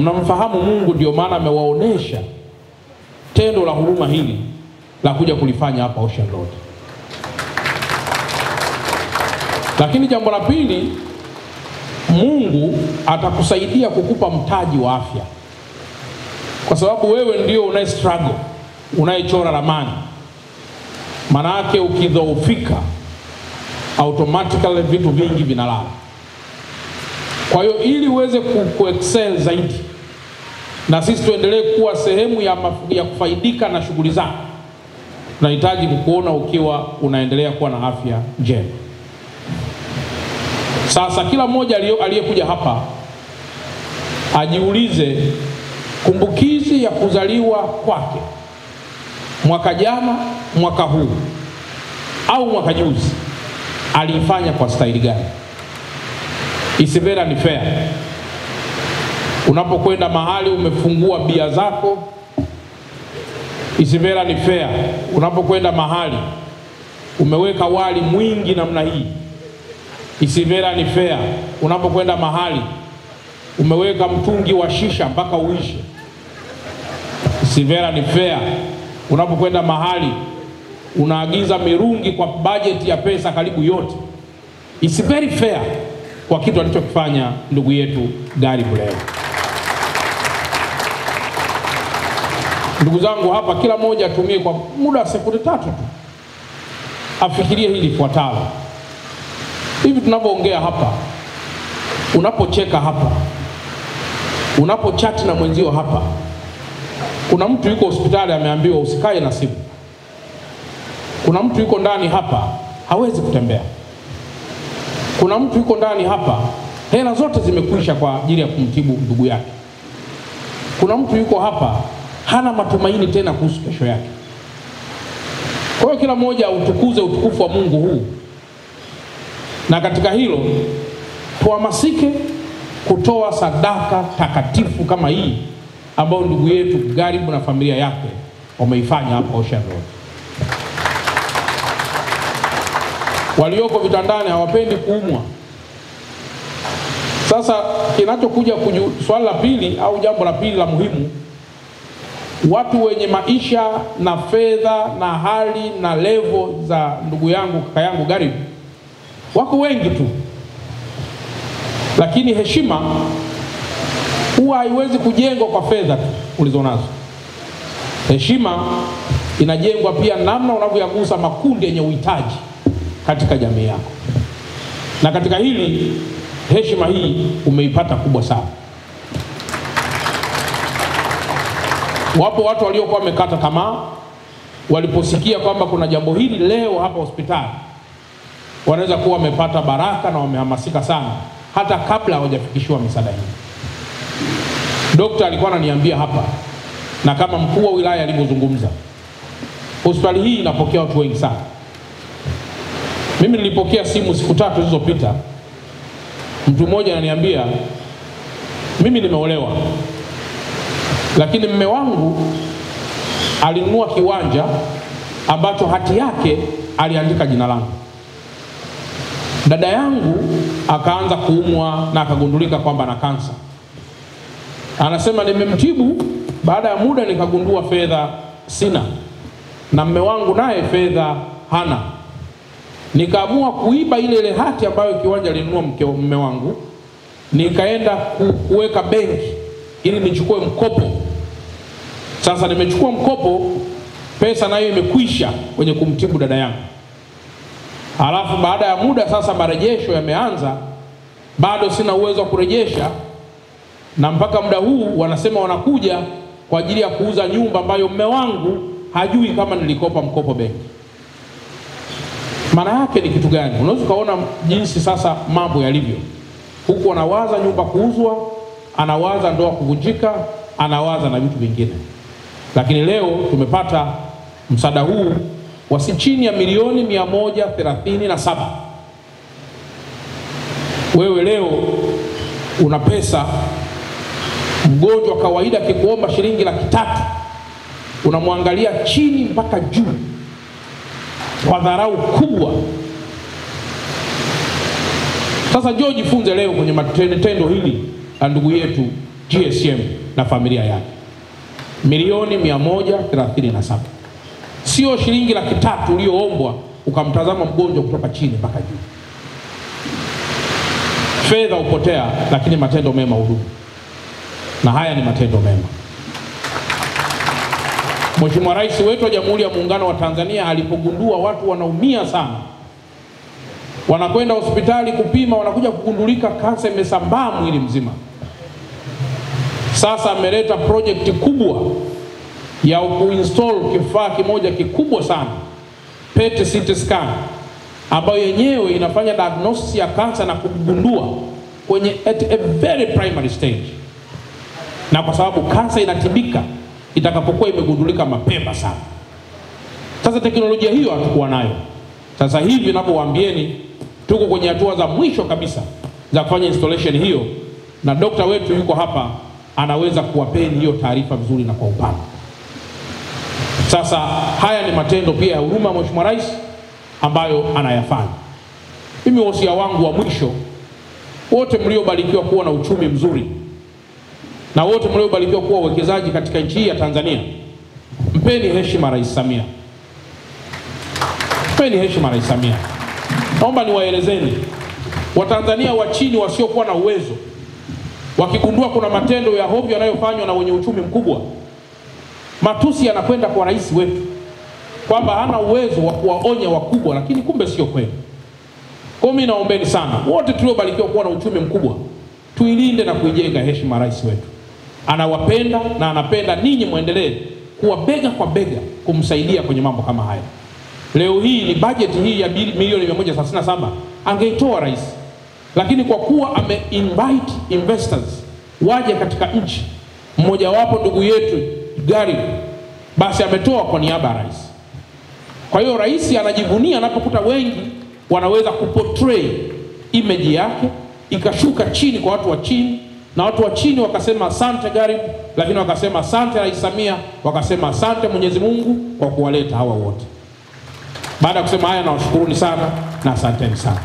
mnamfahamu Mungu, ndio maana amewaonesha tendo la huruma hili la kuja kulifanya hapa Ocean Road. Lakini jambo la pili, Mungu atakusaidia kukupa mtaji wa afya, kwa sababu wewe ndio unaye struggle, unayechora ramani. Maana yake ukidhoofika, automatically vitu vingi vinalala. Kwa hiyo ili uweze ku excel zaidi na sisi tuendelee kuwa sehemu ya, ya kufaidika na shughuli zako, tunahitaji kukuona ukiwa unaendelea kuwa na afya njema. Sasa kila mmoja aliyekuja hapa ajiulize kumbukizi ya kuzaliwa kwake mwaka jana, mwaka huu au mwaka juzi, aliifanya kwa staili gani? Isivera ni fair. Unapokwenda mahali umefungua bia zako, isivera ni fair. Unapokwenda mahali umeweka wali mwingi namna hii, isivera ni fair. Unapokwenda mahali umeweka mtungi wa shisha mpaka uishe, isivera ni fair. Unapokwenda mahali unaagiza mirungi kwa bajeti ya pesa karibu yote, isiveri very fair kwa kitu alichokifanya ndugu yetu Gari Bulema. Ndugu zangu hapa, kila mmoja atumie kwa muda wa sekunde tatu tu afikirie hili lifuatalo. Hivi tunavyoongea hapa, unapocheka hapa, unapochati na mwenzio hapa, kuna mtu yuko hospitali ameambiwa usikae na simu. Kuna mtu yuko ndani hapa hawezi kutembea. Kuna mtu yuko ndani hapa hela zote zimekwisha kwa ajili ya kumtibu ndugu yake. Kuna mtu yuko hapa hana matumaini tena kuhusu kesho yake. Kwa hiyo kila mmoja autukuze utukufu wa Mungu huu, na katika hilo tuhamasike kutoa sadaka takatifu kama hii ambayo ndugu yetu Garibu na familia yake wameifanya hapa Ocean Road. Walioko vitandani hawapendi kuumwa. Sasa kinachokuja swali la pili au jambo la pili la muhimu, watu wenye maisha na fedha na hali na levo za ndugu yangu kaka yangu Garibu wako wengi tu, lakini heshima huwa haiwezi kujengwa kwa fedha tu ulizonazo. Heshima inajengwa pia namna unavyoyagusa makundi yenye uhitaji katika jamii yako, na katika hili heshima hii umeipata kubwa sana. Wapo watu waliokuwa wamekata tamaa waliposikia kwamba kuna jambo hili leo hapa hospitali, wanaweza kuwa wamepata baraka na wamehamasika sana hata kabla hawajafikishiwa misaada hii. Dokta alikuwa ananiambia hapa, na kama mkuu wa wilaya alivyozungumza, hospitali hii inapokea watu wengi sana. Mimi nilipokea simu siku tatu zilizopita, mtu mmoja ananiambia, mimi nimeolewa, lakini mme wangu alinunua kiwanja ambacho hati yake aliandika jina langu. Dada yangu akaanza kuumwa na akagundulika kwamba ana kansa. Anasema nimemtibu, baada ya muda nikagundua fedha sina, na mme wangu naye fedha hana. Nikaamua kuiba ile ile hati ambayo kiwanja alinunua mke mme wangu, nikaenda kuweka benki ili nichukue mkopo. Sasa nimechukua mkopo, pesa nayo imekwisha kwenye kumtibu dada yangu. Halafu baada ya muda sasa marejesho yameanza, bado sina uwezo wa kurejesha, na mpaka muda huu wanasema wanakuja kwa ajili ya kuuza nyumba ambayo mme wangu hajui kama nilikopa mkopo benki. Maana yake ni kitu gani? Unaweza ukaona jinsi sasa mambo yalivyo, huku wanawaza nyumba kuuzwa, anawaza ndoa kuvunjika, anawaza na vitu vingine. Lakini leo tumepata msaada huu wa si chini ya milioni mia moja thelathini na saba. Wewe leo una pesa, mgonjwa wa kawaida akikuomba shilingi laki tatu unamwangalia chini mpaka juu kwa dharau kubwa. Sasa njoo jifunze leo kwenye matendo hili la ndugu yetu GSM na familia yake milioni 137, sio shilingi laki tatu uliyoombwa ukamtazama mgonjwa kutoka chini mpaka juu. Fedha hupotea, lakini matendo mema hudumu, na haya ni matendo mema. Mheshimiwa Rais wetu wa Jamhuri ya Muungano wa Tanzania alipogundua watu wanaumia sana, wanakwenda hospitali kupima, wanakuja kugundulika kansa imesambaa mwili mzima. Sasa ameleta project kubwa ya kuinstall kifaa kimoja kikubwa sana PET CT scan ambayo yenyewe inafanya diagnosis ya kansa na kugundua kwenye at a very primary stage, na kwa sababu kansa inatibika itakapokuwa imegundulika mapema sana. Sasa teknolojia hiyo hatukuwa nayo. Sasa hivi ninapowaambieni, tuko kwenye hatua za mwisho kabisa za kufanya installation hiyo, na dokta wetu yuko hapa, anaweza kuwapeni hiyo taarifa vizuri na kwa upana. Sasa haya ni matendo pia ya huruma Mheshimiwa Rais ambayo anayafanya. Mimi wosia wangu wa mwisho, wote mliobarikiwa kuwa na uchumi mzuri na wote mliobarikiwa kuwa wawekezaji katika nchi hii ya Tanzania, mpeni heshima Rais Samia, mpeni heshima Rais Samia. Naomba niwaelezeni Watanzania wa chini wasiokuwa na uwezo, wakigundua kuna matendo ya hovyo yanayofanywa na wenye uchumi mkubwa, matusi yanakwenda kwa rais wetu kwamba hana uwezo wa kuwaonya wakubwa, lakini kumbe sio kweli. Kwa mimi naombeni sana wote tuliobarikiwa kuwa na uchumi mkubwa, tuilinde na kuijenga heshima rais wetu. Anawapenda na anapenda ninyi mwendelee kuwa bega kwa bega kumsaidia kwenye mambo kama haya. Leo hii ni bajeti hii ya milioni 137 angeitoa rais, lakini kwa kuwa ame invite investors waje katika nchi, mmojawapo ndugu yetu Gari, basi ametoa kwa niaba ya rais. Kwa hiyo rais anajivunia anapokuta wengi wanaweza kupotray image yake ikashuka chini kwa watu wa chini, na watu wa chini wakasema asante Garib, lakini wakasema asante Rais Samia, wakasema asante Mwenyezi Mungu kwa kuwaleta hawa wote. Baada ya kusema haya, nawashukuruni sana na asanteni sana.